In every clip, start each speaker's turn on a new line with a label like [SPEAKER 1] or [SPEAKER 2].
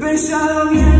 [SPEAKER 1] Besado bien.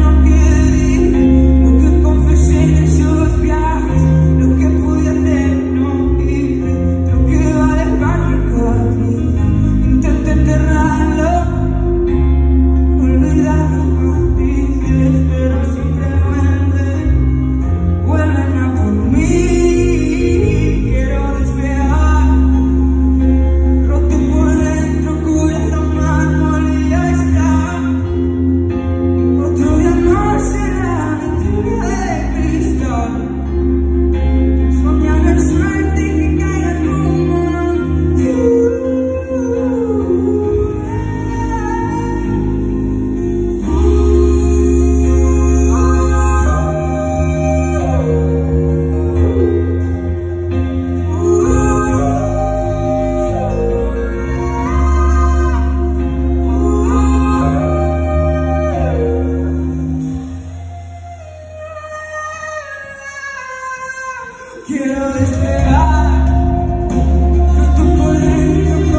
[SPEAKER 1] Quiero despegar, que tu poder